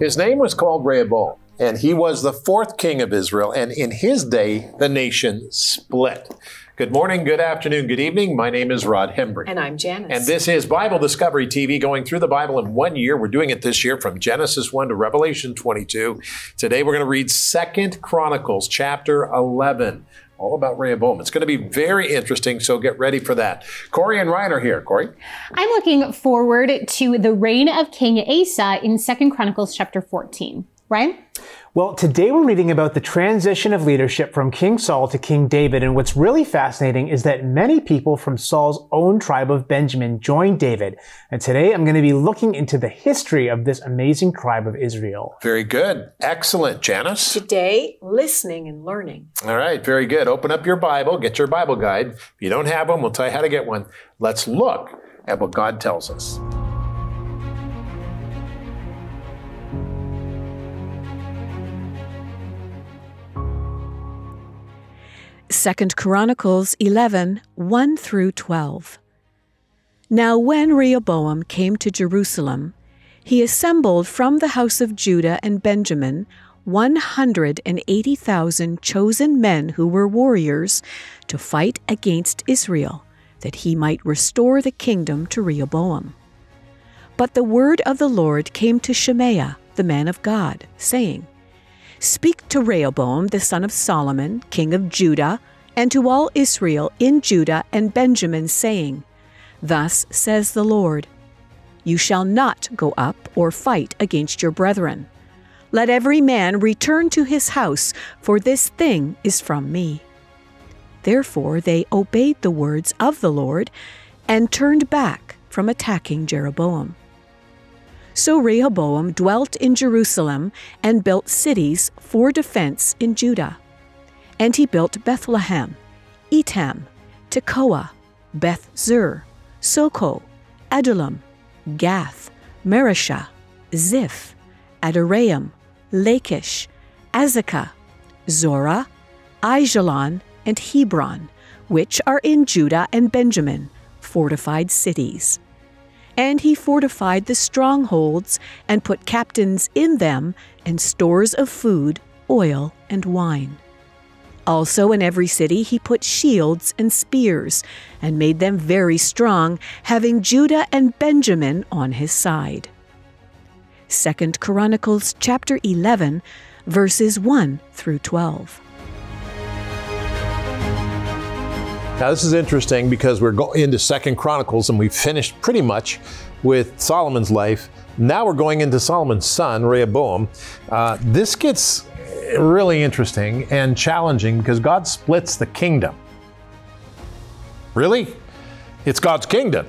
His name was called Rehoboam, and he was the fourth king of Israel, and in his day, the nation split. Good morning, good afternoon, good evening. My name is Rod Hembree. And I'm Janice. And this is Bible Discovery TV, going through the Bible in one year. We're doing it this year from Genesis 1 to Revelation 22. Today we're going to read Second Chronicles chapter 11 all about Rehoboam. It's going to be very interesting, so get ready for that. Corie and Ryan are here. Corie? I'm looking forward to the reign of King Asa in Second Chronicles chapter 14. Ryan? Well, today we're reading about the transition of leadership from King Saul to King David. And what's really fascinating is that many people from Saul's own tribe of Benjamin joined David. And today I'm going to be looking into the history of this amazing tribe of Israel. Very good. Excellent, Janice. Today, listening and learning. All right, very good. Open up your Bible, get your Bible guide. If you don't have one, we'll tell you how to get one. Let's look at what God tells us. Second Chronicles 11, 1 through 12. Now when Rehoboam came to Jerusalem, he assembled from the house of Judah and Benjamin 180,000 chosen men who were warriors to fight against Israel, that he might restore the kingdom to Rehoboam. But the word of the Lord came to Shemaiah, the man of God, saying, Speak to Rehoboam the son of Solomon, king of Judah, and to all Israel in Judah and Benjamin, saying, Thus says the Lord You shall not go up or fight against your brethren. Let every man return to his house, for this thing is from me. Therefore they obeyed the words of the Lord and turned back from attacking Jeroboam. So Rehoboam dwelt in Jerusalem and built cities for defense in Judah. And he built Bethlehem, Etam, Tekoa, Beth Zur, Soko, Adullam, Gath, Mareshah, Ziph, Adoraim, Lachish, Azekah, Zorah, Aijalon, and Hebron, which are in Judah and Benjamin, fortified cities and he fortified the strongholds and put captains in them and stores of food, oil, and wine. Also, in every city he put shields and spears, and made them very strong, having Judah and Benjamin on his side. 2 Chronicles chapter 11, verses 1 through 12. Now this is interesting because we're going into Second Chronicles and we've finished pretty much with Solomon's life. Now we're going into Solomon's son, Rehoboam. Uh, this gets really interesting and challenging because God splits the kingdom. Really? It's God's kingdom.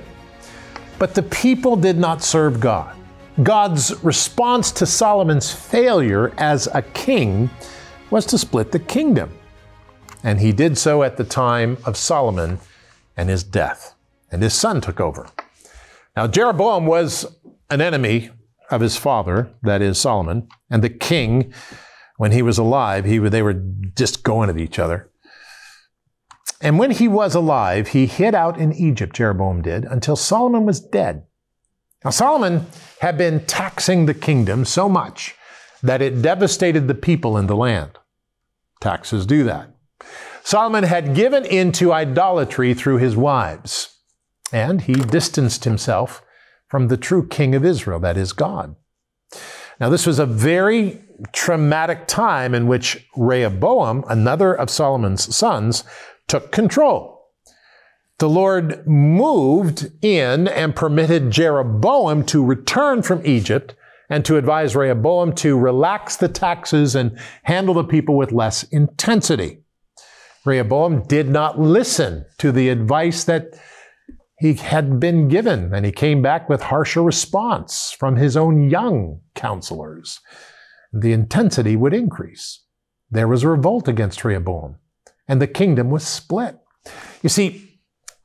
But the people did not serve God. God's response to Solomon's failure as a king was to split the kingdom and he did so at the time of Solomon and his death. And his son took over. Now, Jeroboam was an enemy of his father, that is Solomon, and the king, when he was alive, he, they were just going at each other. And when he was alive, he hid out in Egypt, Jeroboam did, until Solomon was dead. Now, Solomon had been taxing the kingdom so much that it devastated the people in the land. Taxes do that. Solomon had given into idolatry through his wives, and he distanced himself from the true king of Israel, that is God. Now, this was a very traumatic time in which Rehoboam, another of Solomon's sons, took control. The Lord moved in and permitted Jeroboam to return from Egypt and to advise Rehoboam to relax the taxes and handle the people with less intensity. Rehoboam did not listen to the advice that he had been given, and he came back with harsher response from his own young counselors. The intensity would increase. There was a revolt against Rehoboam, and the kingdom was split. You see,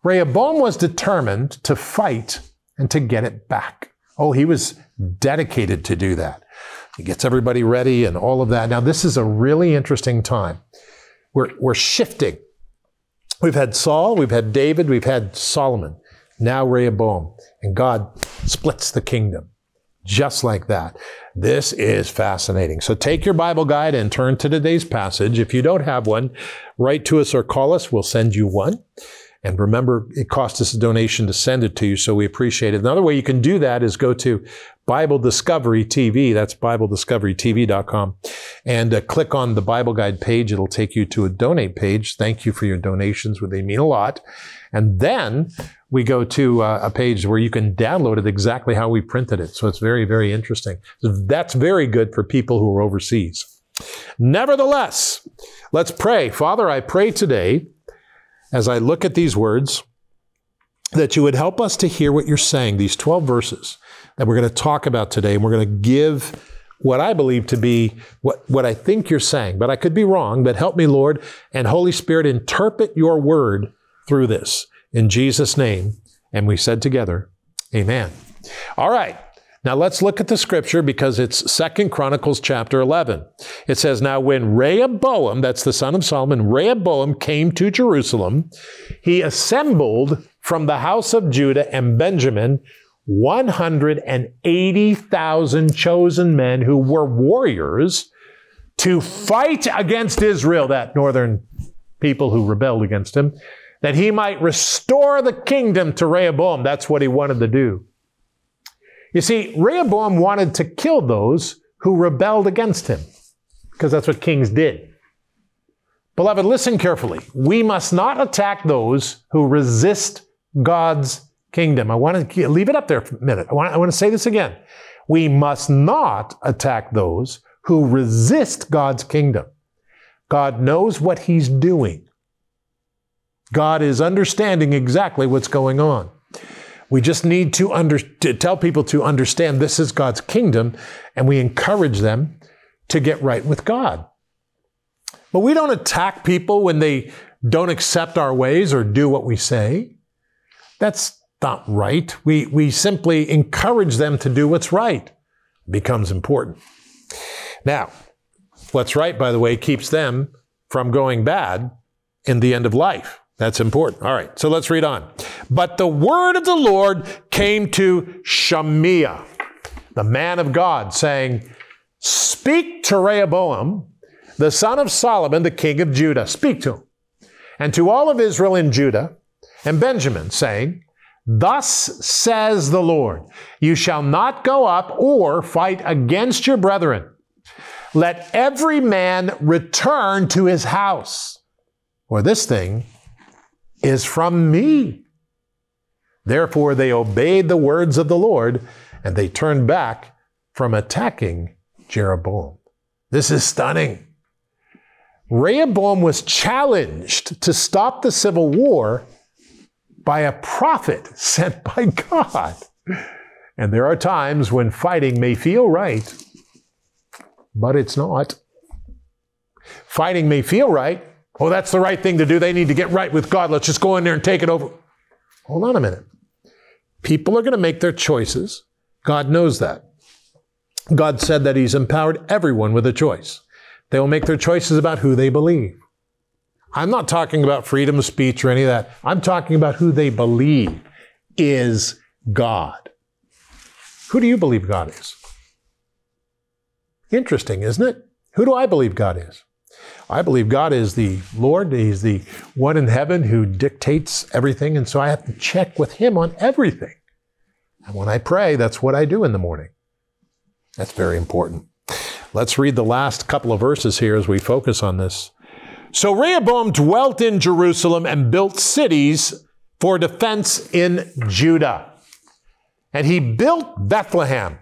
Rehoboam was determined to fight and to get it back. Oh, he was dedicated to do that. He gets everybody ready and all of that. Now, this is a really interesting time. We're, we're shifting. We've had Saul, we've had David, we've had Solomon, now Rehoboam. And God splits the kingdom. just like that. This is fascinating. So take your Bible guide and turn to today's passage. If you don't have one, write to us or call us. We'll send you one. And remember, it costs us a donation to send it to you, so we appreciate it. Another way you can do that is go to Bible Discovery TV. That's BibleDiscoveryTV.com. And uh, click on the Bible Guide page. It'll take you to a donate page. Thank you for your donations. They mean a lot. And then we go to uh, a page where you can download it exactly how we printed it. So it's very, very interesting. That's very good for people who are overseas. Nevertheless, let's pray. Father, I pray today as I look at these words that you would help us to hear what you're saying, these 12 verses that we're going to talk about today. And we're going to give what I believe to be what, what I think you're saying, but I could be wrong. But help me, Lord, and Holy Spirit, interpret your word through this. In Jesus' name. And we said together, Amen. All right. Now let's look at the scripture because it's Second Chronicles chapter 11. It says, Now when Rehoboam, that's the son of Solomon, Rehoboam came to Jerusalem, he assembled from the house of Judah and Benjamin 180,000 chosen men who were warriors to fight against Israel, that northern people who rebelled against him, that he might restore the kingdom to Rehoboam. That's what he wanted to do. You see, Rehoboam wanted to kill those who rebelled against him, because that's what kings did. Beloved, listen carefully. We must not attack those who resist God's kingdom. I want to leave it up there for a minute. I want, I want to say this again. We must not attack those who resist God's kingdom. God knows what he's doing. God is understanding exactly what's going on. We just need to, under, to tell people to understand this is God's kingdom, and we encourage them to get right with God. But we don't attack people when they don't accept our ways or do what we say. That's not right. We, we simply encourage them to do what's right. It becomes important. Now, what's right, by the way, keeps them from going bad in the end of life. That's important. All right, so let's read on. But the word of the Lord came to Shemaiah, the man of God, saying, Speak to Rehoboam, the son of Solomon, the king of Judah. Speak to him. And to all of Israel in Judah and Benjamin, saying, Thus says the Lord, You shall not go up or fight against your brethren. Let every man return to his house, or this thing is from me. Therefore, they obeyed the words of the Lord and they turned back from attacking Jeroboam. This is stunning. Rehoboam was challenged to stop the civil war by a prophet sent by God. And there are times when fighting may feel right, but it's not. Fighting may feel right, Oh, that's the right thing to do. They need to get right with God. Let's just go in there and take it over. Hold on a minute. People are going to make their choices. God knows that. God said that He's empowered everyone with a choice. They will make their choices about who they believe. I'm not talking about freedom of speech or any of that. I'm talking about who they believe is God. Who do you believe God is? Interesting, isn't it? Who do I believe God is? I believe God is the Lord. He's the one in heaven who dictates everything. And so I have to check with Him on everything. And when I pray, that's what I do in the morning. That's very important. Let's read the last couple of verses here as we focus on this. So Rehoboam dwelt in Jerusalem and built cities for defense in Judah. And he built Bethlehem,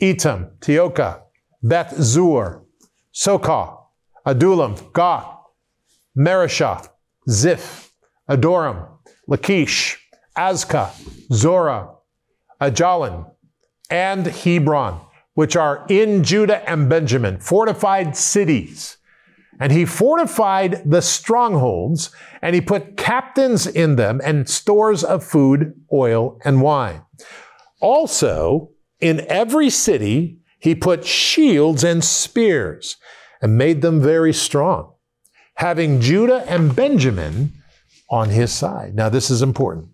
Etam, Tekoa, Beth Zur, Socoh, Adullam, Gath, Mareshah, Ziph, Adoraim, Lachish, Azekah, Zorah, Aijalon, and Hebron, which are in Judah and Benjamin, fortified cities. And he fortified the strongholds, and he put captains in them and stores of food, oil, and wine. Also, in every city, he put shields and spears and made them very strong, having Judah and Benjamin on his side. Now, this is important.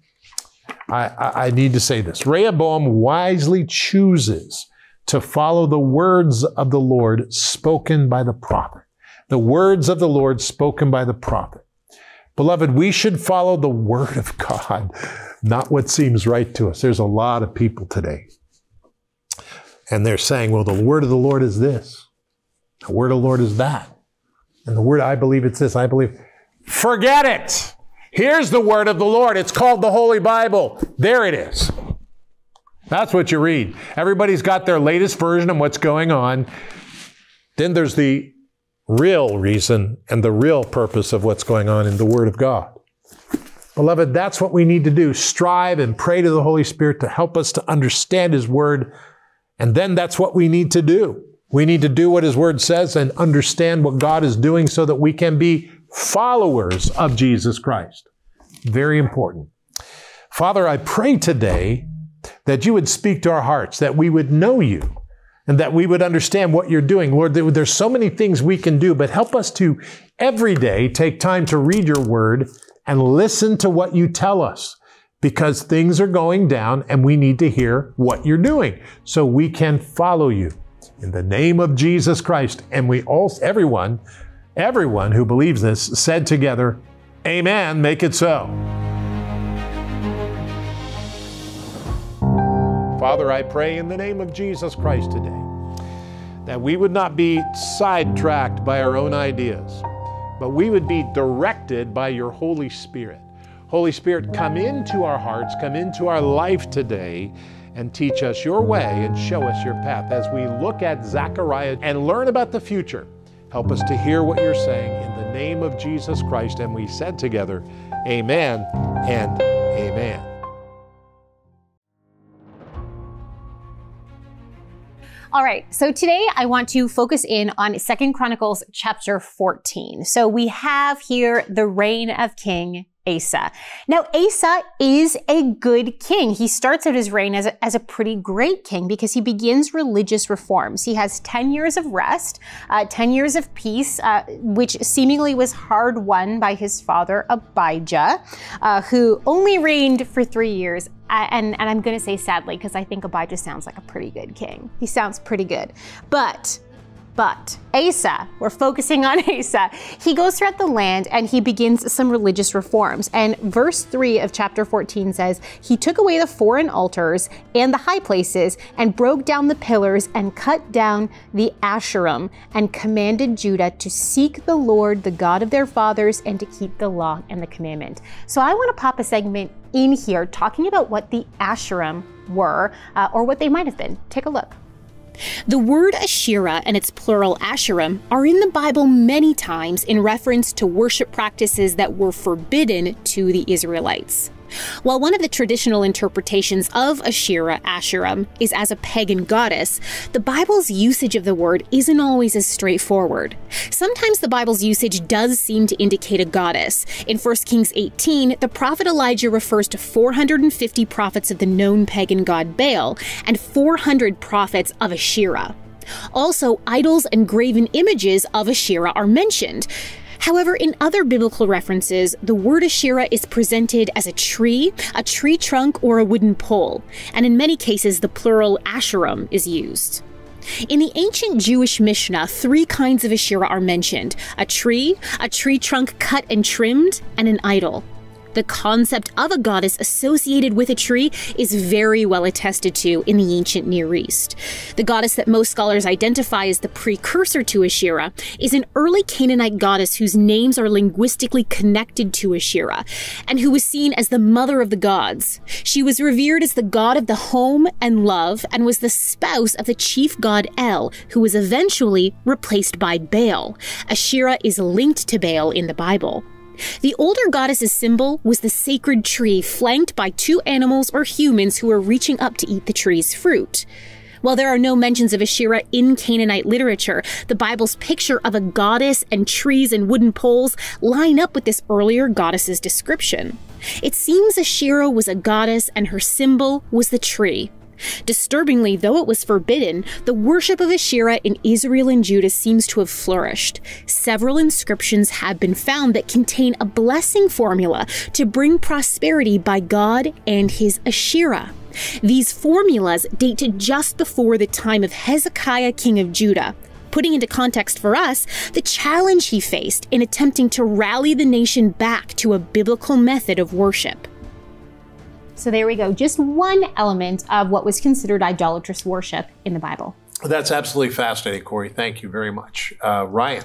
I, I, I need to say this. Rehoboam wisely chooses to follow the words of the Lord spoken by the prophet. The words of the Lord spoken by the prophet. Beloved, we should follow the word of God, not what seems right to us. There's a lot of people today. And they're saying, well, the word of the Lord is this. The word of the Lord is that. And the word, I believe it's this. I believe. Forget it. Here's the word of the Lord. It's called the Holy Bible. There it is. That's what you read. Everybody's got their latest version of what's going on. Then there's the real reason and the real purpose of what's going on in the Word of God. Beloved, that's what we need to do. Strive and pray to the Holy Spirit to help us to understand His Word. And then that's what we need to do. We need to do what His Word says and understand what God is doing so that we can be followers of Jesus Christ. Very important. Father, I pray today that you would speak to our hearts, that we would know you, and that we would understand what you're doing. Lord, there's so many things we can do, but help us to every day take time to read your word and listen to what you tell us because things are going down and we need to hear what you're doing so we can follow you. In the name of Jesus Christ. And we all, everyone, everyone who believes this said together, Amen. Make it so. Father, I pray in the name of Jesus Christ today that we would not be sidetracked by our own ideas, but we would be directed by your Holy Spirit. Holy Spirit, come into our hearts, come into our life today, and teach us your way and show us your path as we look at Zechariah and learn about the future. Help us to hear what you're saying in the name of Jesus Christ. And we said together, Amen and Amen. All right, so today I want to focus in on Second Chronicles chapter 14. So we have here the reign of King Asa. Now, Asa is a good king. He starts out his reign as a, as a pretty great king because he begins religious reforms. He has 10 years of rest, uh, 10 years of peace, uh, which seemingly was hard won by his father, Abijah, uh, who only reigned for three years and, and I'm going to say sadly because I think Abijah sounds like a pretty good king. He sounds pretty good. But but Asa, we're focusing on Asa. He goes throughout the land and he begins some religious reforms. And verse 3 of chapter 14 says, He took away the foreign altars and the high places and broke down the pillars and cut down the Asherim and commanded Judah to seek the Lord, the God of their fathers, and to keep the law and the commandment. So I want to pop a segment in here talking about what the Asherim were uh, or what they might have been. Take a look. The word Asherah and its plural Asherim are in the Bible many times in reference to worship practices that were forbidden to the Israelites. While one of the traditional interpretations of Asherah, Asherim, is as a pagan goddess, the Bible's usage of the word isn't always as straightforward. Sometimes the Bible's usage does seem to indicate a goddess. In 1 Kings 18, the prophet Elijah refers to 450 prophets of the known pagan god Baal and 400 prophets of Asherah. Also, idols and graven images of Asherah are mentioned. However, in other biblical references, the word Asherah is presented as a tree, a tree trunk, or a wooden pole, and in many cases, the plural Asherim is used. In the ancient Jewish Mishnah, three kinds of Asherah are mentioned a tree, a tree trunk cut and trimmed, and an idol. The concept of a goddess associated with a tree is very well attested to in the ancient Near East. The goddess that most scholars identify as the precursor to Asherah is an early Canaanite goddess whose names are linguistically connected to Asherah, and who was seen as the mother of the gods. She was revered as the god of the home and love, and was the spouse of the chief god El, who was eventually replaced by Baal. Asherah is linked to Baal in the Bible. The older goddess's symbol was the sacred tree flanked by two animals or humans who were reaching up to eat the tree's fruit. While there are no mentions of Asherah in Canaanite literature, the Bible's picture of a goddess and trees and wooden poles line up with this earlier goddess's description. It seems Asherah was a goddess and her symbol was the tree. Disturbingly, though it was forbidden, the worship of Asherah in Israel and Judah seems to have flourished. Several inscriptions have been found that contain a blessing formula to bring prosperity by God and his Asherah. These formulas date to just before the time of Hezekiah, king of Judah. Putting into context for us the challenge he faced in attempting to rally the nation back to a biblical method of worship. So there we go. Just one element of what was considered idolatrous worship in the Bible. That's absolutely fascinating, Corie. Thank you very much. Uh, Ryan.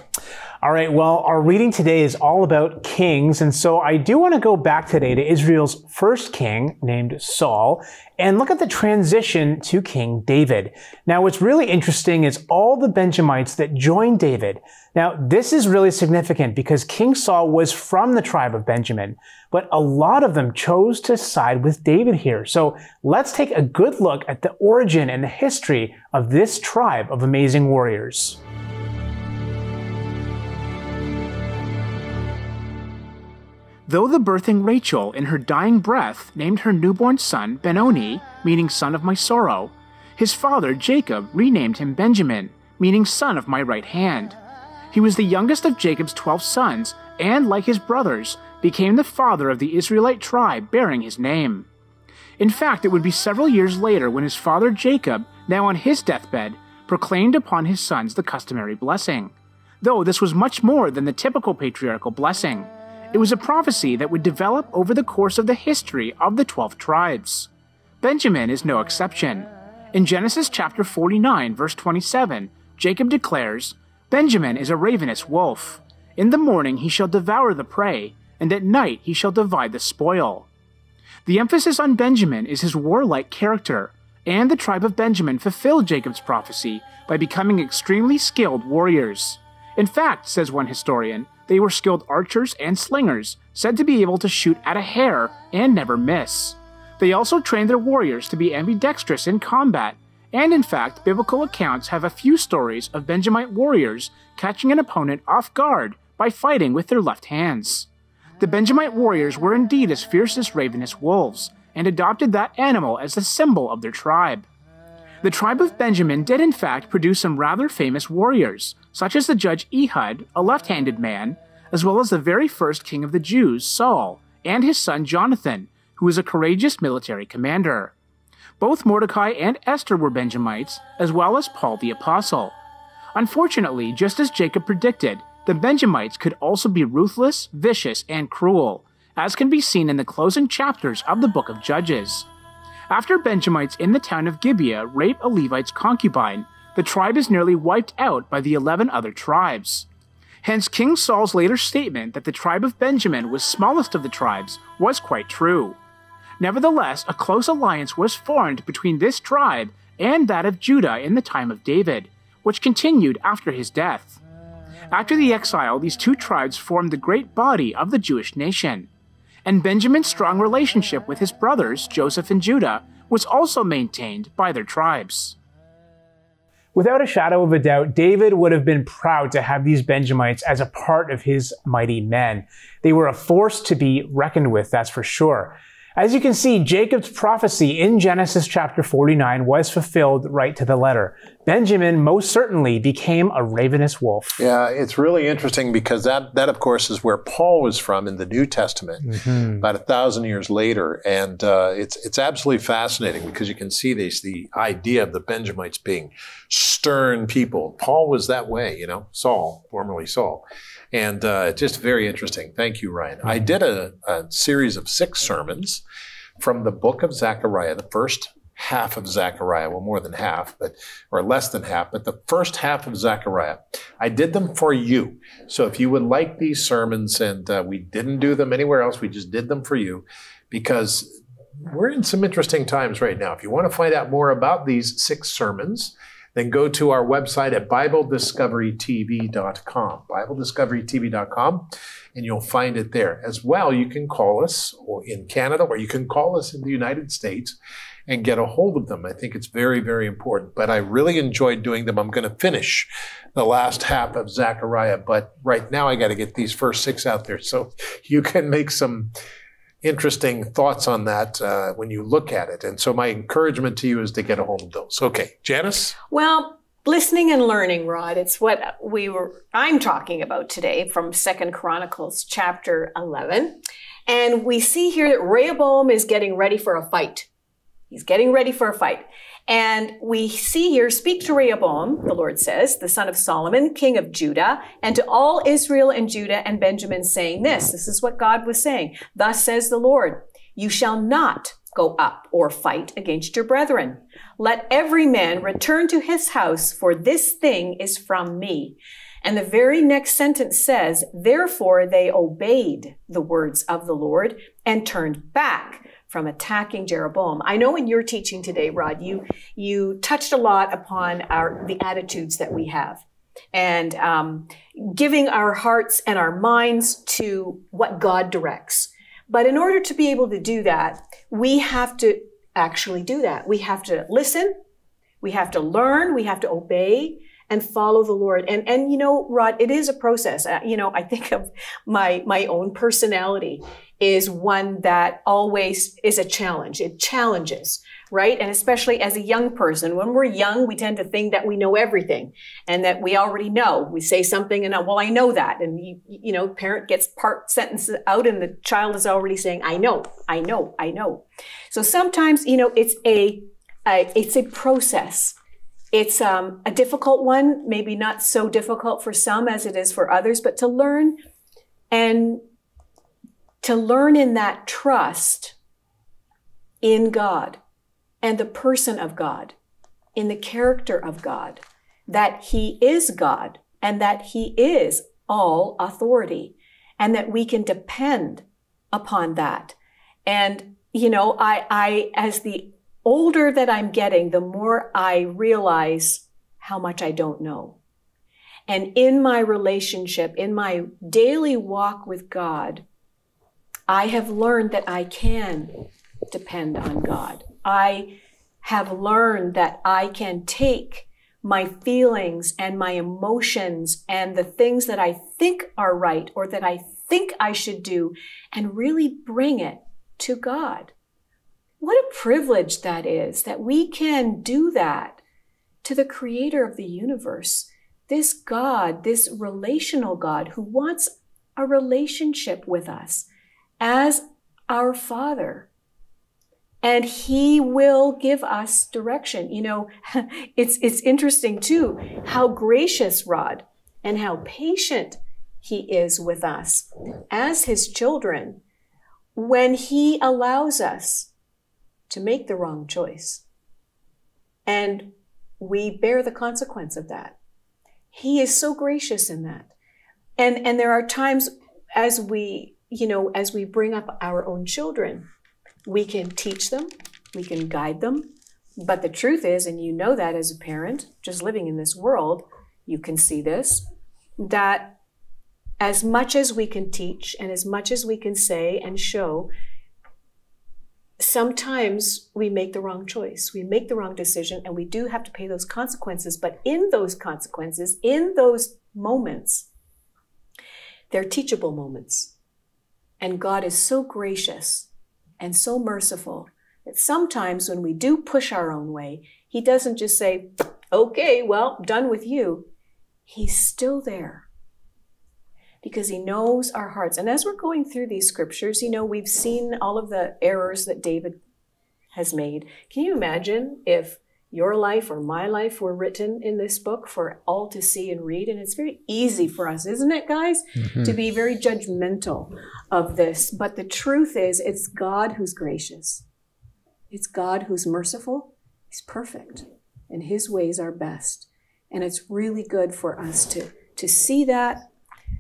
All right, well, our reading today is all about kings, and so I do want to go back today to Israel's first king named Saul and look at the transition to King David. Now, what's really interesting is all the Benjamites that joined David. Now, this is really significant because King Saul was from the tribe of Benjamin, but a lot of them chose to side with David here. So let's take a good look at the origin and the history of this tribe of amazing warriors. Though the birthing Rachel in her dying breath named her newborn son Benoni, meaning son of my sorrow, his father Jacob renamed him Benjamin, meaning son of my right hand. He was the youngest of Jacob's twelve sons, and like his brothers, became the father of the Israelite tribe bearing his name. In fact, it would be several years later when his father Jacob, now on his deathbed, proclaimed upon his sons the customary blessing. Though this was much more than the typical patriarchal blessing. It was a prophecy that would develop over the course of the history of the 12 tribes. Benjamin is no exception. In Genesis chapter 49, verse 27, Jacob declares, Benjamin is a ravenous wolf. In the morning he shall devour the prey, and at night he shall divide the spoil. The emphasis on Benjamin is his warlike character, and the tribe of Benjamin fulfilled Jacob's prophecy by becoming extremely skilled warriors. In fact, says one historian, they were skilled archers and slingers, said to be able to shoot at a hair and never miss. They also trained their warriors to be ambidextrous in combat, and in fact, biblical accounts have a few stories of Benjamite warriors catching an opponent off guard by fighting with their left hands. The Benjamite warriors were indeed as fierce as ravenous wolves, and adopted that animal as the symbol of their tribe. The tribe of Benjamin did in fact produce some rather famous warriors, such as the judge Ehud, a left handed man, as well as the very first king of the Jews, Saul, and his son Jonathan, who was a courageous military commander. Both Mordecai and Esther were Benjamites, as well as Paul the Apostle. Unfortunately, just as Jacob predicted, the Benjamites could also be ruthless, vicious, and cruel, as can be seen in the closing chapters of the book of Judges. After Benjamites in the town of Gibeah rape a Levite's concubine, the tribe is nearly wiped out by the 11 other tribes. Hence, King Saul's later statement that the tribe of Benjamin was smallest of the tribes was quite true. Nevertheless, a close alliance was formed between this tribe and that of Judah in the time of David, which continued after his death. After the exile, these two tribes formed the great body of the Jewish nation and Benjamin's strong relationship with his brothers, Joseph and Judah, was also maintained by their tribes. Without a shadow of a doubt, David would have been proud to have these Benjamites as a part of his mighty men. They were a force to be reckoned with, that's for sure. As you can see, Jacob's prophecy in Genesis chapter 49 was fulfilled right to the letter. Benjamin most certainly became a ravenous wolf. Yeah, it's really interesting because that, that of course, is where Paul was from in the New Testament, mm-hmm. about a thousand years later. And uh, it's, it's absolutely fascinating because you can see this, the idea of the Benjamites being stern people. Paul was that way, you know, Saul, formerly Saul. And uh, just very interesting. Thank you, Ryan. I did a, a series of six sermons from the book of Zechariah, the first half of Zechariah, well, more than half, but or less than half, but the first half of Zechariah. I did them for you. So if you would like these sermons, and uh, we didn't do them anywhere else, we just did them for you, because we're in some interesting times right now. If you want to find out more about these six sermons, then go to our website at BibleDiscoveryTV.com, BibleDiscoveryTV.com, and you'll find it there. As well, you can call us or in Canada or you can call us in the United States and get a hold of them. I think it's very, very important. But I really enjoyed doing them. I'm going to finish the last half of Zechariah, but right now I got to get these first six out there so you can make some interesting thoughts on that uh, when you look at it. And so my encouragement to you is to get a hold of those. Okay, Janice? Well, listening and learning, Rod, it's what we were I'm talking about today from Second Chronicles chapter 11. And we see here that Rehoboam is getting ready for a fight. He's getting ready for a fight. And we see here, speak to Rehoboam, the Lord says, the son of Solomon, king of Judah, and to all Israel and Judah and Benjamin, saying this. This is what God was saying. Thus says the Lord, you shall not go up or fight against your brethren. Let every man return to his house, for this thing is from me. And the very next sentence says, therefore they obeyed the words of the Lord and turned back from attacking Jeroboam. I know in your teaching today, Rod, you you touched a lot upon our the attitudes that we have, and um, giving our hearts and our minds to what God directs. But in order to be able to do that, we have to actually do that. We have to listen, we have to learn, we have to obey, and follow the Lord. And and you know, Rod, it is a process. Uh, you know, I think of my my own personality is one that always is a challenge. It challenges, right? And especially as a young person, when we're young, we tend to think that we know everything and that we already know. We say something and, well, I know that. And, you, you know, parent gets part sentences out and the child is already saying, I know, I know, I know. So sometimes, you know, it's a, a it's a process. It's um, a difficult one, maybe not so difficult for some as it is for others, but to learn and to learn in that trust in God and the person of God, in the character of God, that He is God and that He is all authority and that we can depend upon that. And, you know, I, I, as the older that I'm getting, the more I realize how much I don't know. And in my relationship, in my daily walk with God, I have learned that I can depend on God. I have learned that I can take my feelings and my emotions and the things that I think are right or that I think I should do and really bring it to God. What a privilege that is that we can do that to the creator of the universe, this God, this relational God who wants a relationship with us as our Father. And he will give us direction. You know, it's, it's interesting too, how gracious Rod and how patient he is with us as his children when he allows us to make the wrong choice. And we bear the consequence of that. He is so gracious in that. And, and there are times as we you know, as we bring up our own children, we can teach them, we can guide them. But the truth is, and you know that as a parent, just living in this world, you can see this, that as much as we can teach and as much as we can say and show, sometimes we make the wrong choice. We make the wrong decision and we do have to pay those consequences. But in those consequences, in those moments, they're teachable moments. And God is so gracious and so merciful that sometimes when we do push our own way, He doesn't just say, okay, well, done with you. He's still there because He knows our hearts. And as we're going through these scriptures, you know, we've seen all of the errors that David has made. Can you imagine if your life or my life were written in this book for all to see and read. And it's very easy for us, isn't it, guys, mm-hmm. to be very judgmental of this. But the truth is, it's God who's gracious, it's God who's merciful, He's perfect, and His ways are best. And it's really good for us to, to see that.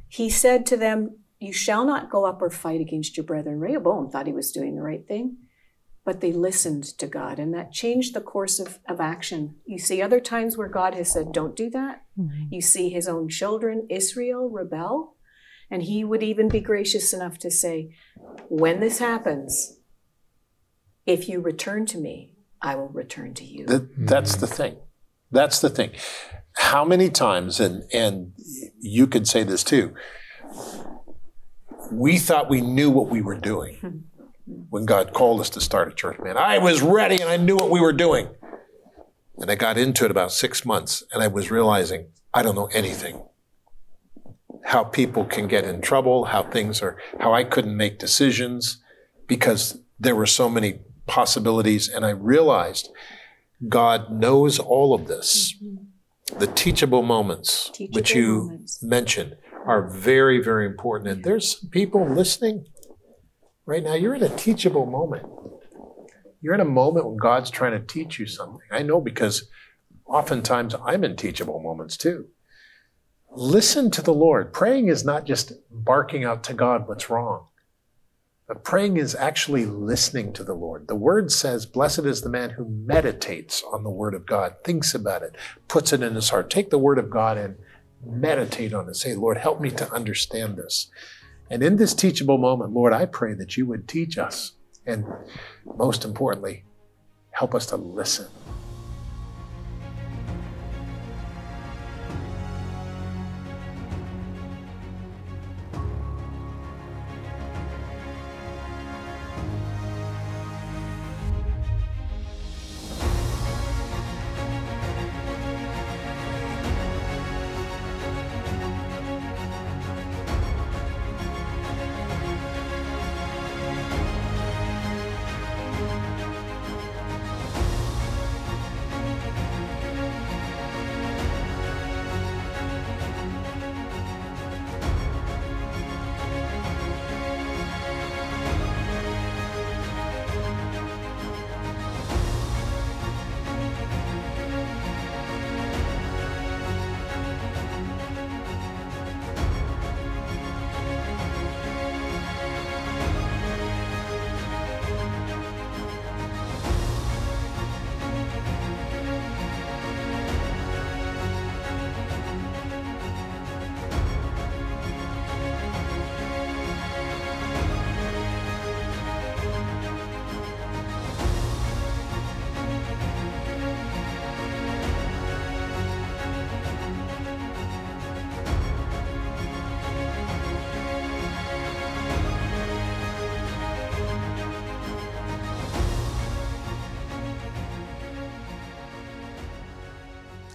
He said to them, You shall not go up or fight against your brethren. Rehoboam thought he was doing the right thing but they listened to God, and that changed the course of, of action. You see other times where God has said, Don't do that. Mm-hmm. You see his own children, Israel, rebel, and he would even be gracious enough to say, When this happens, if you return to me, I will return to you. That, that's the thing. That's the thing. How many times, and, and you could say this too, we thought we knew what we were doing. When God called us to start a church, man. I was ready and I knew what we were doing. And I got into it about six months and I was realizing I don't know anything. How people can get in trouble, how things are, how I couldn't make decisions because there were so many possibilities. And I realized God knows all of this. Mm-hmm. The teachable moments, which you moments. mentioned, are very, very important. And there's some people listening right now. You're in a teachable moment. You're in a moment when God's trying to teach you something. I know because oftentimes I'm in teachable moments too. Listen to the Lord. Praying is not just barking out to God what's wrong. But praying is actually listening to the Lord. The word says, Blessed is the man who meditates on the word of God, thinks about it, puts it in his heart. Take the word of God and meditate on it. Say, Lord, help me to understand this. And in this teachable moment, Lord, I pray that you would teach us. And most importantly, help us to listen.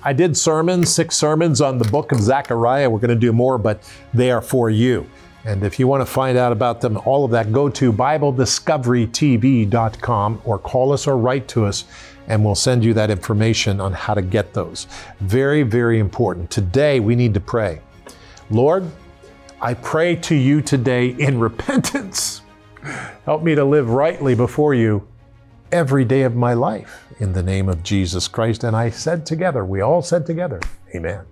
I did sermons, six sermons on the book of Zechariah. We're going to do more, but they are for you. And if you want to find out about them, all of that, go to BibleDiscoveryTV.com or call us or write to us, and we'll send you that information on how to get those. Very, very important. Today, we need to pray. Lord, I pray to you today in repentance. Help me to live rightly before you every day of my life in the name of Jesus Christ. And I said together, we all said together, Amen.